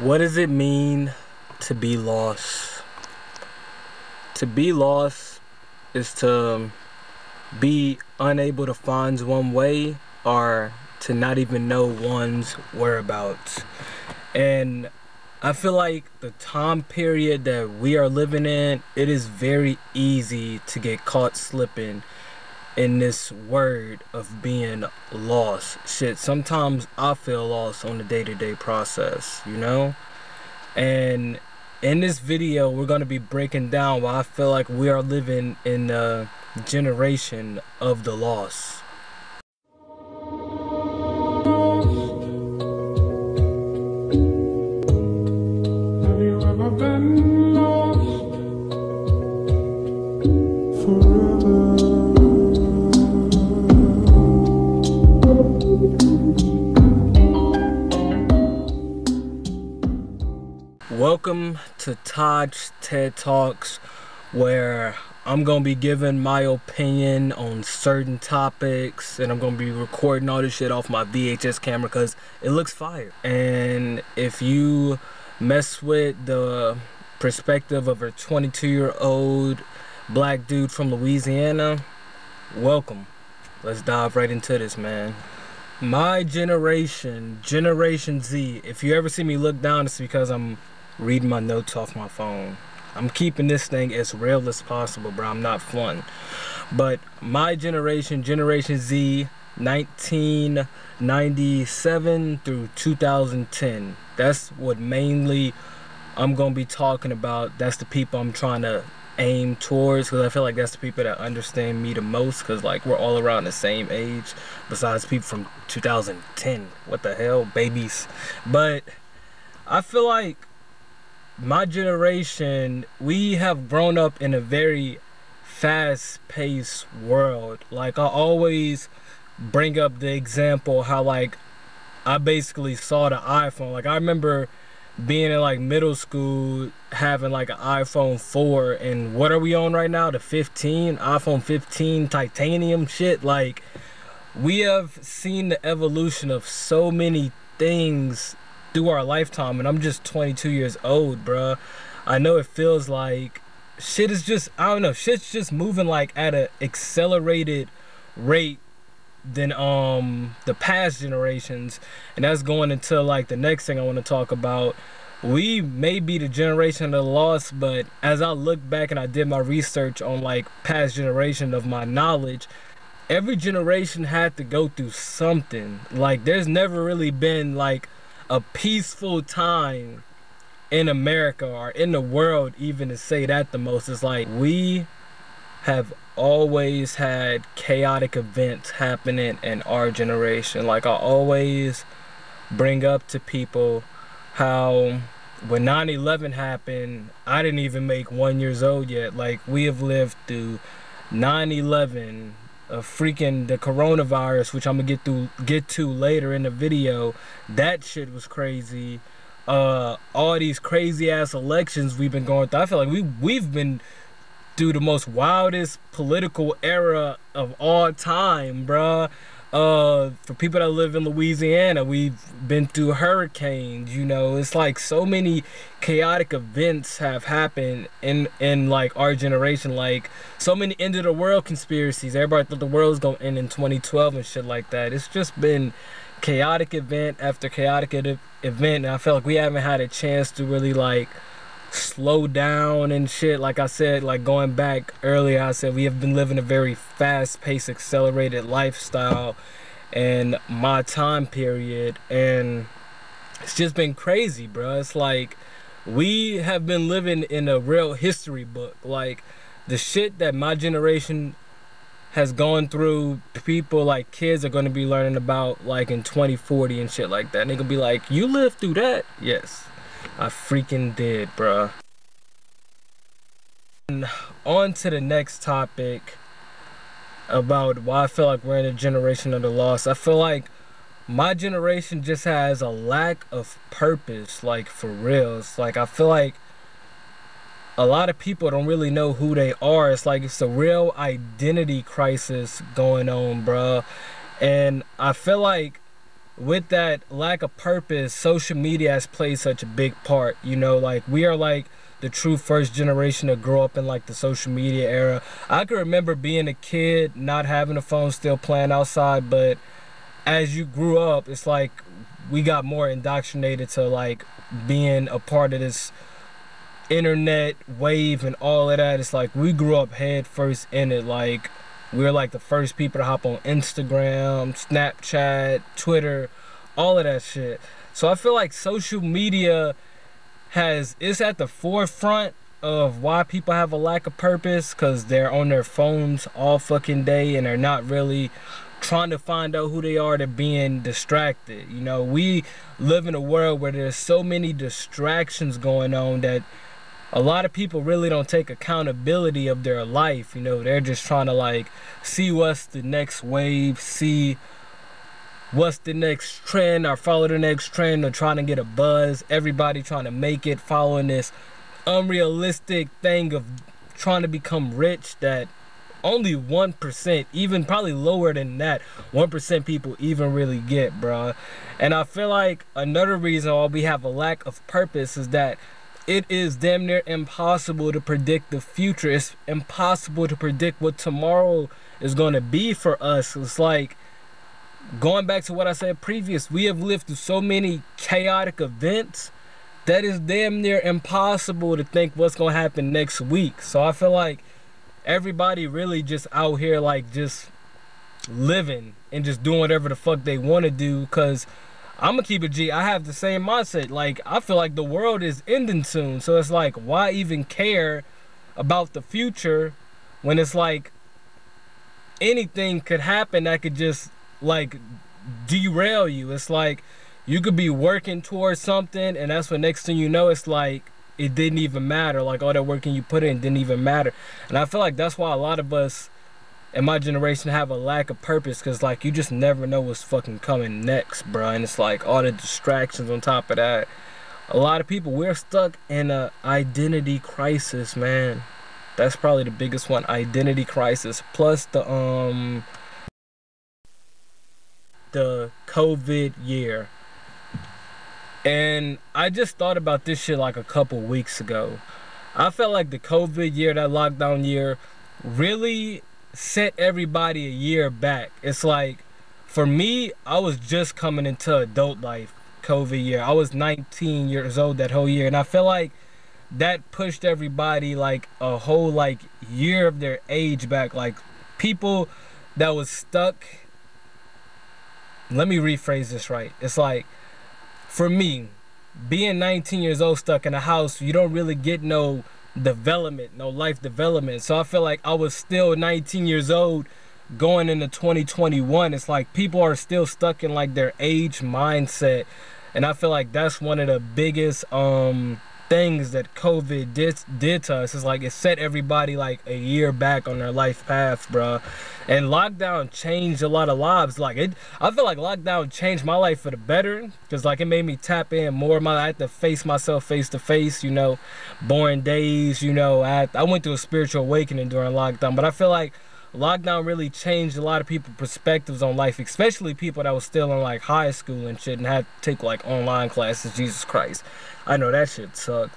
What does it mean to be lost? To be lost is to be unable to find one way or to not even know one's whereabouts. And I feel like the time period that we are living in, it is very easy to get caught slipping in this word of being lost. Shit, sometimes I feel lost on the day-to-day process, you know? And in this video, we're going to be breaking down why I feel like we are living in a generation of the lost. Welcome to Taj's TED Talks, where I'm gonna be giving my opinion on certain topics, and I'm gonna be recording all this shit off my VHS camera because it looks fire. And if you mess with the perspective of a 22 year old black dude from Louisiana, welcome. Let's dive right into this, man. My generation, Generation Z, if you ever see me look down, it's because I'm reading my notes off my phone. I'm keeping this thing as real as possible, bro. I'm not fun. But my generation, Generation Z, 1997 through 2010. That's what mainly I'm going to be talking about. That's the people I'm trying to aim towards because I feel like that's the people that understand me the most because like we're all around the same age besides people from 2010 what the hell babies but I feel like my generation we have grown up in a very fast paced world. Like I always bring up the example how like I basically saw the iPhone. Like I remember being in like middle school having like an iPhone 4 and what are we on right now? The 15 iPhone 15 titanium shit? Like we have seen the evolution of so many things through our lifetime and I'm just 22 years old bruh. I know it feels like shit is just I don't know shit's just moving like at an accelerated rate than um the past generations. And that's going into like the next thing I want to talk about. We may be the generation of the lost but as I look back and I did my research on like past generation of my knowledge every generation had to go through something. Like there's never really been like a peaceful time in America or in the world even to say that the most is like we have always had chaotic events happening in our generation. Like I always bring up to people how when 9-11 happened, I didn't even make one years old yet. Like we have lived through 9-11, a freaking the coronavirus, which I'm gonna get through get to later in the video. That shit was crazy. Uh, all these crazy ass elections we've been going through. I feel like we we've been through the most wildest political era of all time, bruh. Uh, for people that live in Louisiana, we've been through hurricanes. You know, it's like so many chaotic events have happened in in like our generation. Like so many end of the world conspiracies. Everybody thought the world was gonna end in 2012 and shit like that. It's just been chaotic event after chaotic event, and I feel like we haven't had a chance to really like slow down and shit. Like I said, like going back earlier, I said we have been living a very fast paced, accelerated lifestyle and my time period. And it's just been crazy, bro. It's like we have been living in a real history book. Like the shit that my generation has gone through people like kids are going to be learning about like in 2040 and shit like that and they gonna be like you lived through that yes I freaking did, bruh. And on to the next topic about why I feel like we're in a generation of the lost. I feel like my generation just has a lack of purpose, like for real. It's like I feel like a lot of people don't really know who they are. It's like it's a real identity crisis going on, bruh. And I feel like with that lack of purpose, social media has played such a big part. You know, like we are like the true first generation to grow up in like the social media era. I can remember being a kid, not having a phone, still playing outside, but as you grew up, it's like we got more indoctrinated to like being a part of this internet wave and all of that. It's like we grew up head first in it. Like we were like the first people to hop on Instagram, Snapchat, Twitter, all of that shit. So I feel like social media has is at the forefront of why people have a lack of purpose because they're on their phones all fucking day and they're not really trying to find out who they are they're being distracted you know we live in a world where there's so many distractions going on that a lot of people really don't take accountability of their life you know. They're just trying to like see what's the next wave see what's the next trend or follow the next trend or trying to get a buzz. Everybody trying to make it following this unrealistic thing of trying to become rich that only 1% even probably lower than that 1% people even really get bro and i feel like another reason why we have a lack of purpose is that it is damn near impossible to predict the future it's impossible to predict what tomorrow is going to be for us it's like going back to what I said previous, we have lived through so many chaotic events that is damn near impossible to think what's gonna happen next week. So I feel like everybody really just out here like just living and just doing whatever the fuck they want to do because I'm gonna keep it G. I have the same mindset. Like I feel like the world is ending soon, so it's like why even care about the future when it's like anything could happen that could just like derail you. It's like you could be working towards something and that's what next thing you know it's like it didn't even matter. Like all that working you put in didn't even matter. And I feel like that's why a lot of us in my generation have a lack of purpose because like you just never know what's fucking coming next, bro. And it's like all the distractions on top of that. A lot of people we're stuck in a identity crisis, man. That's probably the biggest one, identity crisis. Plus the um the COVID year. And I just thought about this shit like a couple weeks ago. I felt like the COVID year, that lockdown year, really set everybody a year back. It's like, for me, I was just coming into adult life COVID year. I was 19 years old that whole year. And I feel like that pushed everybody like a whole like year of their age back. Like people that was stuck let me rephrase this right. It's like, for me, being 19 years old stuck in a house, you don't really get no development, no life development. So I feel like I was still 19 years old going into 2021. It's like people are still stuck in like their age mindset. And I feel like that's one of the biggest um things that COVID did did to us is like it set everybody like a year back on their life path, bro. And lockdown changed a lot of lives. Like it, I feel like lockdown changed my life for the better, cause like it made me tap in more. My I had to face myself face to face. You know, boring days. You know, I I went through a spiritual awakening during lockdown, but I feel like lockdown really changed a lot of people's perspectives on life, especially people that was still in like high school and shit and had to take like online classes. Jesus Christ. I know that shit sucked.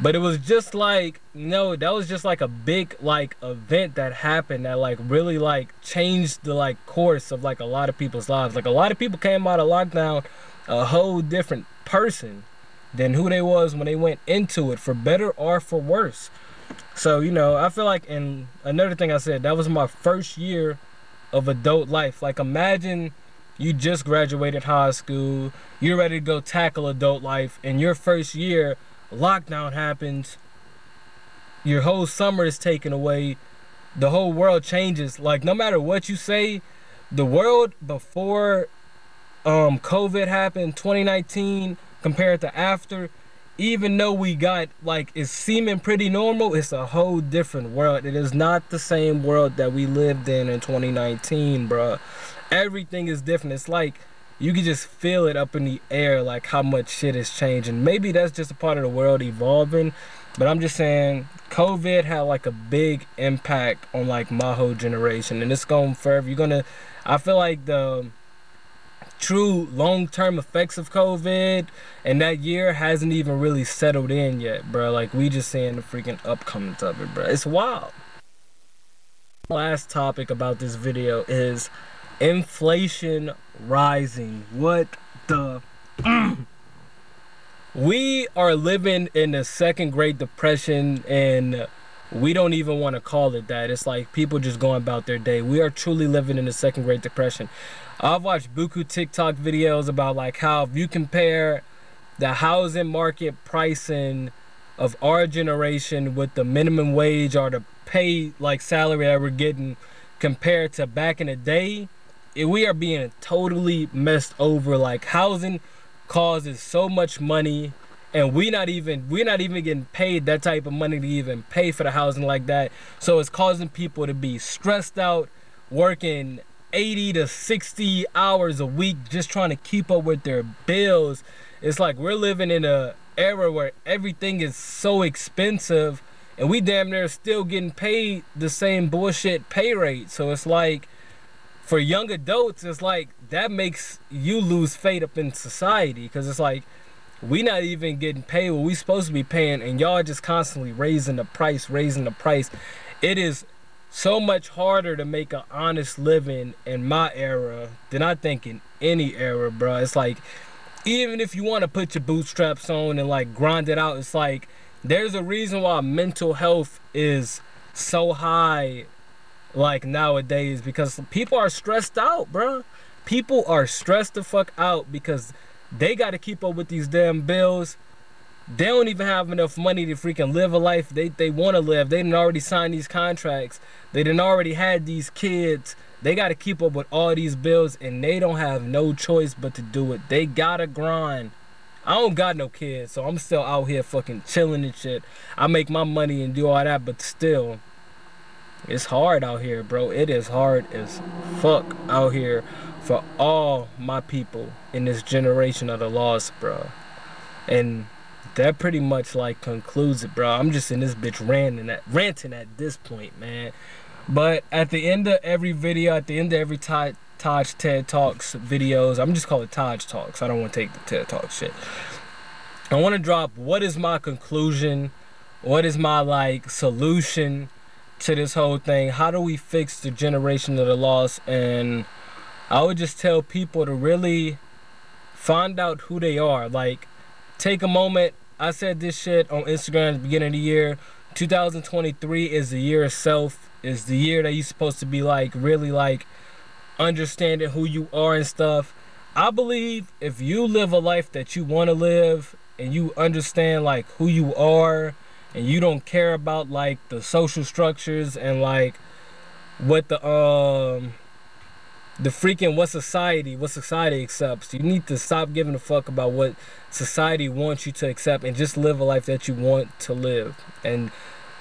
But it was just like, no, that was just like a big like event that happened that like really like changed the like course of like a lot of people's lives. Like a lot of people came out of lockdown a whole different person than who they was when they went into it for better or for worse. So, you know, I feel like and another thing I said, that was my first year of adult life. Like imagine you just graduated high school, you're ready to go tackle adult life, and your first year, lockdown happens, your whole summer is taken away, the whole world changes. Like, no matter what you say, the world before um, COVID happened, 2019, compared to after, even though we got like it's seeming pretty normal, it's a whole different world. It is not the same world that we lived in in 2019, bro everything is different. It's like you can just feel it up in the air, like how much shit is changing. Maybe that's just a part of the world evolving, but I'm just saying COVID had like a big impact on like my whole generation, and it's going forever. You're gonna, I feel like the true long-term effects of COVID, and that year hasn't even really settled in yet, bro. Like we just seeing the freaking upcomings of it, bro. It's wild. Last topic about this video is inflation rising. What the? Mm. we are living in the second Great Depression, and we don't even want to call it that. It's like people just going about their day. We are truly living in the second Great Depression. I've watched buku TikTok videos about like how if you compare the housing market pricing of our generation with the minimum wage or the pay like salary that we're getting compared to back in the day, we are being totally messed over. Like housing causes so much money and we not even we're not even getting paid that type of money to even pay for the housing like that so it's causing people to be stressed out working 80 to 60 hours a week just trying to keep up with their bills it's like we're living in a era where everything is so expensive and we damn near still getting paid the same bullshit pay rate so it's like for young adults, it's like that makes you lose faith up in society because it's like we not even getting paid what we supposed to be paying, and y'all just constantly raising the price, raising the price. It is so much harder to make an honest living in my era than I think in any era, bro. It's like even if you want to put your bootstraps on and like grind it out, it's like there's a reason why mental health is so high like nowadays because people are stressed out, bro. People are stressed the fuck out because they got to keep up with these damn bills. They don't even have enough money to freaking live a life they, they want to live. They didn't already sign these contracts. They didn't already had these kids. They got to keep up with all these bills and they don't have no choice but to do it. They got to grind. I don't got no kids, so I'm still out here fucking chilling and shit. I make my money and do all that, but still, it's hard out here, bro. It is hard as fuck out here for all my people in this generation of the lost, bro. And that pretty much like concludes it, bro. I'm just in this bitch ranting at ranting at this point, man. But at the end of every video, at the end of every Taj TED Talks videos, I'm just calling it Taj Talks. I don't want to take the TED Talk shit. I want to drop what is my conclusion, what is my like solution to this whole thing. How do we fix the generation of the lost? And I would just tell people to really find out who they are. Like, take a moment. I said this shit on Instagram at the beginning of the year. 2023 is the year of self. Is the year that you're supposed to be like really like understanding who you are and stuff. I believe if you live a life that you want to live and you understand like who you are and you don't care about like the social structures and like what the um the freaking what society what society accepts. You need to stop giving a fuck about what society wants you to accept and just live a life that you want to live. And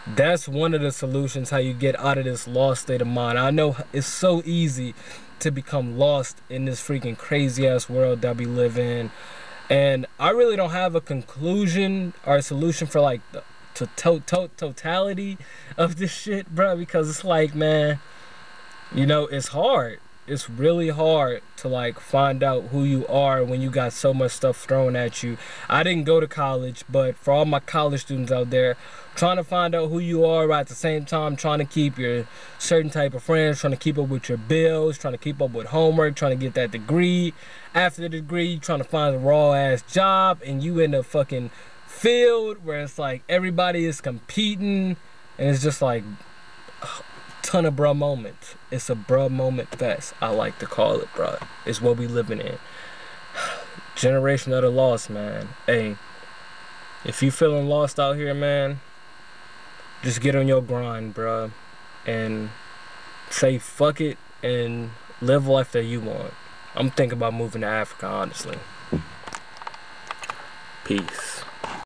that's one of the solutions how you get out of this lost state of mind. I know it's so easy to become lost in this freaking crazy ass world that we live in. And i really don't have a conclusion or a solution for like the to, to, to totality of this shit, bro, because it's like, man, you know, it's hard. It's really hard to like find out who you are when you got so much stuff thrown at you. I didn't go to college, but for all my college students out there, trying to find out who you are right at the same time trying to keep your certain type of friends, trying to keep up with your bills, trying to keep up with homework, trying to get that degree. After the degree, trying to find a raw ass job, and you end up fucking field where it's like everybody is competing and it's just like ton of bruh moments. It's a bruh moment fest, I like to call it, bruh. It's what we living in. Generation of the lost, man. Hey, if you feeling lost out here, man, just get on your grind, bruh. And say fuck it and live life that you want. I'm thinking about moving to Africa, honestly. Peace.